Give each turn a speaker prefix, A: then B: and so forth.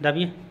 A: David.